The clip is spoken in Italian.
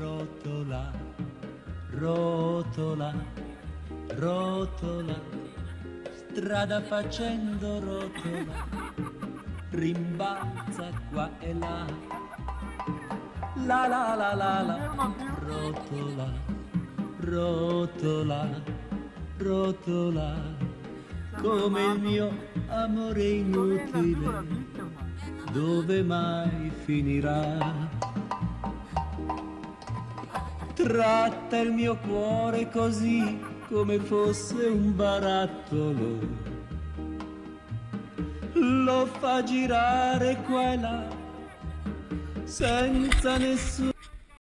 rotola, rotola, strada facendo rotola, rimbalza qua e là, la la la la la, rotola, rotola, rotola, come il mio amore inutile, dove mai finirà? Tratta il mio cuore così come fosse un barattolo. Lo fa girare qua e là senza nessun